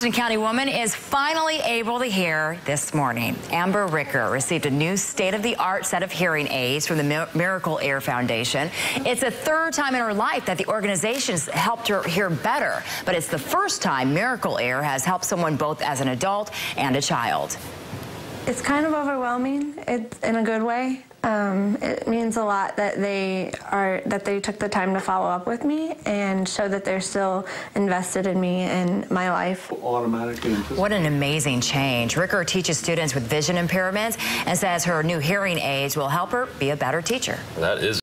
County woman is finally able to hear this morning. Amber Ricker received a new state-of-the-art set of hearing aids from the Miracle Ear Foundation. It's a third time in her life that the organization's helped her hear better, but it's the first time Miracle Ear has helped someone both as an adult and a child. It's kind of overwhelming it's in a good way. Um, it means a lot that they are that they took the time to follow up with me and show that they're still invested in me and my life. What an amazing change. Ricker teaches students with vision impairments and says her new hearing aids will help her be a better teacher. That is